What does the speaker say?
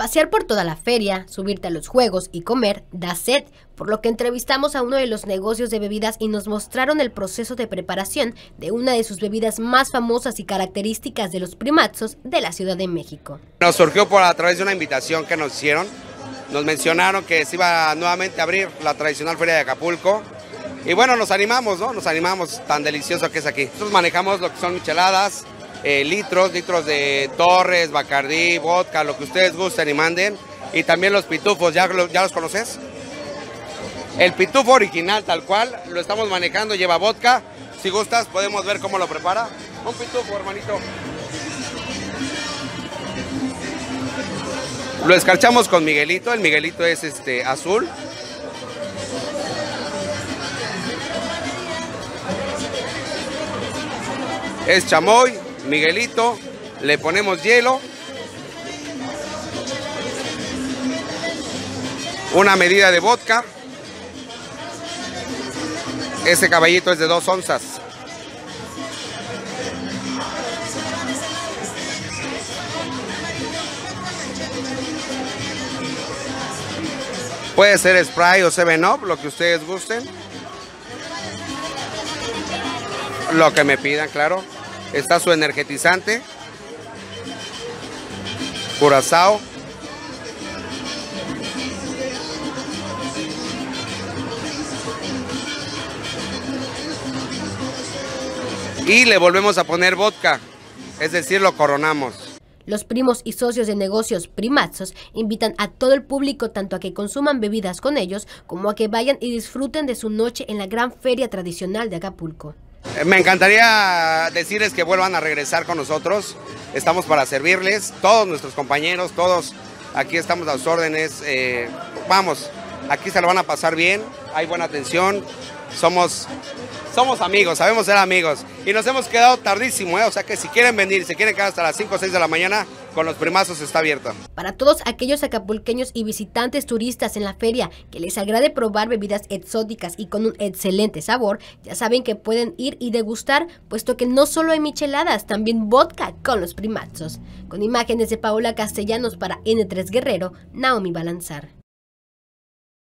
Pasear por toda la feria, subirte a los juegos y comer da sed, por lo que entrevistamos a uno de los negocios de bebidas y nos mostraron el proceso de preparación de una de sus bebidas más famosas y características de los primazos de la Ciudad de México. Nos surgió por a través de una invitación que nos hicieron. Nos mencionaron que se iba nuevamente a abrir la tradicional feria de Acapulco. Y bueno, nos animamos, ¿no? Nos animamos, tan delicioso que es aquí. Nosotros manejamos lo que son micheladas, eh, litros, litros de Torres, Bacardí, vodka, lo que ustedes gusten y manden. Y también los pitufos, ¿ya, ya los conoces? El pitufo original tal cual, lo estamos manejando, lleva vodka. Si gustas, podemos ver cómo lo prepara. Un pitufo, hermanito. Lo escarchamos con Miguelito, el Miguelito es este azul. Es chamoy, Miguelito, le ponemos hielo. Una medida de vodka. Ese caballito es de dos onzas. Puede ser spray o 7-up, lo que ustedes gusten. Lo que me pidan, claro. Está su energetizante. Curazao. Y le volvemos a poner vodka, es decir, lo coronamos. Los primos y socios de negocios primazos invitan a todo el público tanto a que consuman bebidas con ellos como a que vayan y disfruten de su noche en la gran feria tradicional de Acapulco. Me encantaría decirles que vuelvan a regresar con nosotros. Estamos para servirles, todos nuestros compañeros, todos aquí estamos a sus órdenes. Eh, vamos, aquí se lo van a pasar bien, hay buena atención, somos somos amigos, sabemos ser amigos. Y nos hemos quedado tardísimo, ¿eh? o sea que si quieren venir, si quieren quedar hasta las 5 o 6 de la mañana, con los primazos está abierto. Para todos aquellos acapulqueños y visitantes turistas en la feria que les agrade probar bebidas exóticas y con un excelente sabor, ya saben que pueden ir y degustar, puesto que no solo hay micheladas, también vodka con los primazos. Con imágenes de Paola Castellanos para N3 Guerrero, Naomi Balanzar.